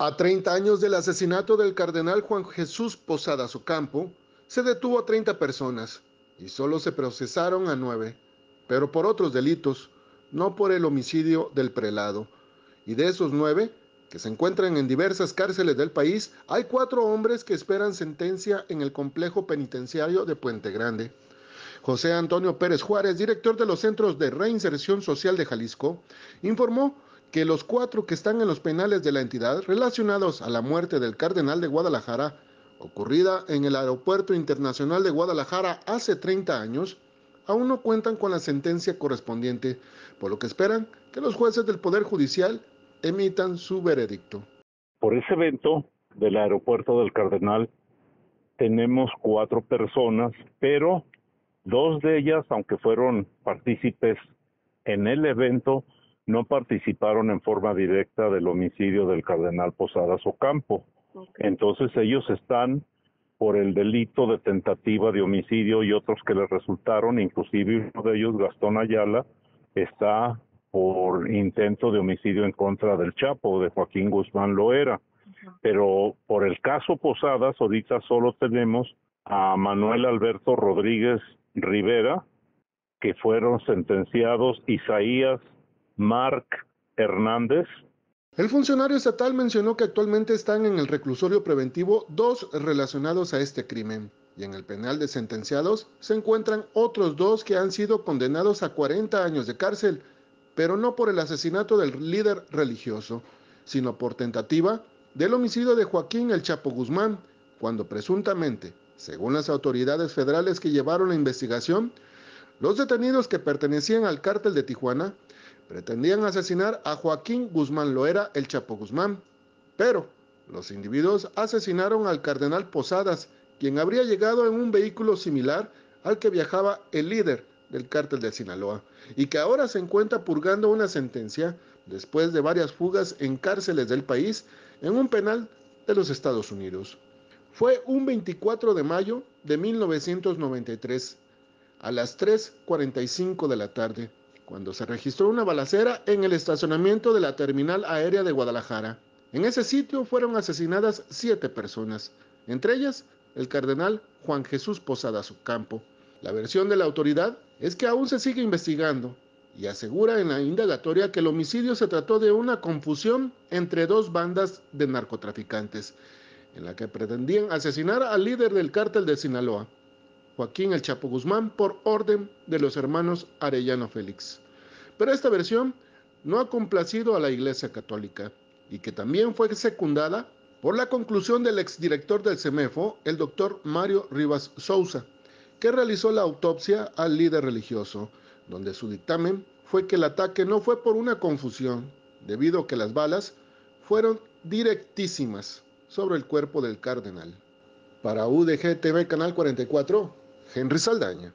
A 30 años del asesinato del cardenal Juan Jesús Posadas Ocampo, se detuvo a 30 personas y solo se procesaron a 9, pero por otros delitos, no por el homicidio del prelado. Y de esos 9, que se encuentran en diversas cárceles del país, hay cuatro hombres que esperan sentencia en el complejo penitenciario de Puente Grande. José Antonio Pérez Juárez, director de los Centros de Reinserción Social de Jalisco, informó que los cuatro que están en los penales de la entidad relacionados a la muerte del cardenal de Guadalajara, ocurrida en el Aeropuerto Internacional de Guadalajara hace 30 años, aún no cuentan con la sentencia correspondiente, por lo que esperan que los jueces del Poder Judicial emitan su veredicto. Por ese evento del Aeropuerto del Cardenal tenemos cuatro personas, pero dos de ellas, aunque fueron partícipes en el evento, no participaron en forma directa del homicidio del cardenal Posadas Ocampo. Entonces ellos están por el delito de tentativa de homicidio y otros que les resultaron, inclusive uno de ellos, Gastón Ayala, está por intento de homicidio en contra del Chapo, de Joaquín Guzmán Loera. Pero por el caso Posadas, ahorita solo tenemos a Manuel Alberto Rodríguez Rivera, que fueron sentenciados Isaías Marc Hernández. El funcionario estatal mencionó que actualmente están en el reclusorio preventivo dos relacionados a este crimen y en el penal de sentenciados se encuentran otros dos que han sido condenados a 40 años de cárcel, pero no por el asesinato del líder religioso, sino por tentativa del homicidio de Joaquín El Chapo Guzmán, cuando presuntamente, según las autoridades federales que llevaron la investigación, los detenidos que pertenecían al cártel de Tijuana pretendían asesinar a Joaquín Guzmán Loera, el Chapo Guzmán, pero los individuos asesinaron al cardenal Posadas, quien habría llegado en un vehículo similar al que viajaba el líder del cártel de Sinaloa, y que ahora se encuentra purgando una sentencia después de varias fugas en cárceles del país en un penal de los Estados Unidos. Fue un 24 de mayo de 1993, a las 3.45 de la tarde, cuando se registró una balacera en el estacionamiento de la terminal aérea de Guadalajara. En ese sitio fueron asesinadas siete personas, entre ellas el cardenal Juan Jesús Posadas Ocampo. La versión de la autoridad es que aún se sigue investigando y asegura en la indagatoria que el homicidio se trató de una confusión entre dos bandas de narcotraficantes, en la que pretendían asesinar al líder del cártel de Sinaloa, Joaquín El Chapo Guzmán por orden de los hermanos Arellano Félix. Pero esta versión no ha complacido a la Iglesia Católica y que también fue secundada por la conclusión del exdirector del CEMEFO, el doctor Mario Rivas Sousa, que realizó la autopsia al líder religioso, donde su dictamen fue que el ataque no fue por una confusión, debido a que las balas fueron directísimas sobre el cuerpo del cardenal. Para UDG TV Canal 44, Henry Saldaña.